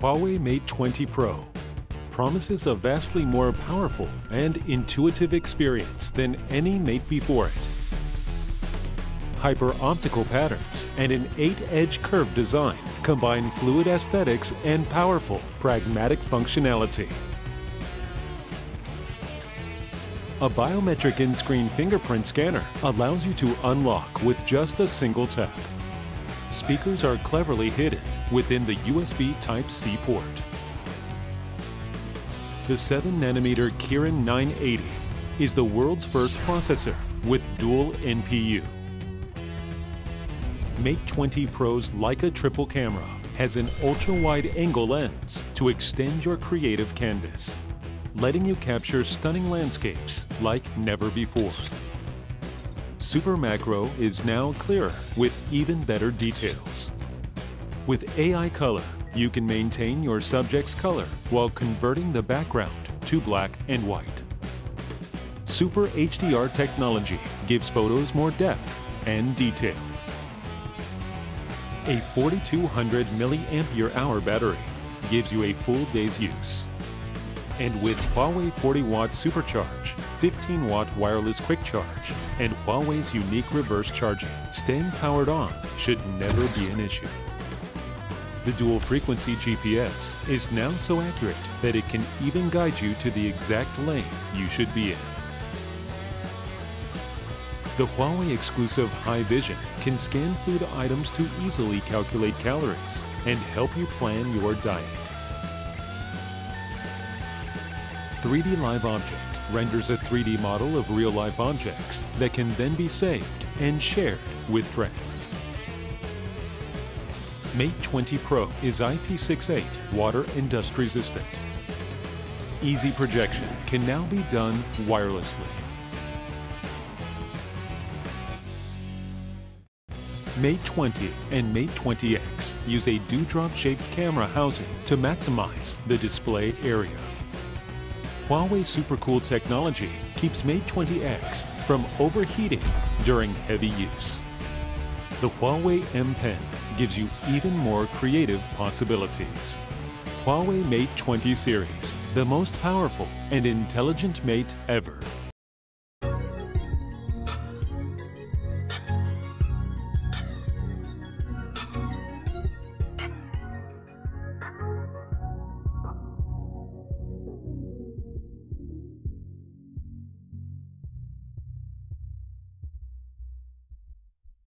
Huawei Mate 20 Pro promises a vastly more powerful and intuitive experience than any Mate before it. Hyper-optical patterns and an 8-edge curved design combine fluid aesthetics and powerful, pragmatic functionality. A biometric in-screen fingerprint scanner allows you to unlock with just a single tap. Speakers are cleverly hidden within the USB Type-C port. The 7nm Kirin 980 is the world's first processor with dual NPU. Mate 20 Pro's Leica triple camera has an ultra-wide angle lens to extend your creative canvas letting you capture stunning landscapes like never before. Super Macro is now clearer with even better details. With AI Color, you can maintain your subject's color while converting the background to black and white. Super HDR technology gives photos more depth and detail. A 4200 milliampere hour battery gives you a full day's use. And with Huawei 40 watt supercharge, 15 watt wireless quick charge, and Huawei's unique reverse charging, staying powered on should never be an issue. The dual frequency GPS is now so accurate that it can even guide you to the exact lane you should be in. The Huawei exclusive HiVision can scan food items to easily calculate calories and help you plan your diet. 3D Live Object renders a 3D model of real-life objects that can then be saved and shared with friends. Mate 20 Pro is IP68 water and dust resistant. Easy projection can now be done wirelessly. Mate 20 and Mate 20X use a dewdrop-shaped camera housing to maximize the display area. Huawei SuperCool technology keeps Mate 20X from overheating during heavy use. The Huawei M Pen gives you even more creative possibilities. Huawei Mate 20 series, the most powerful and intelligent mate ever.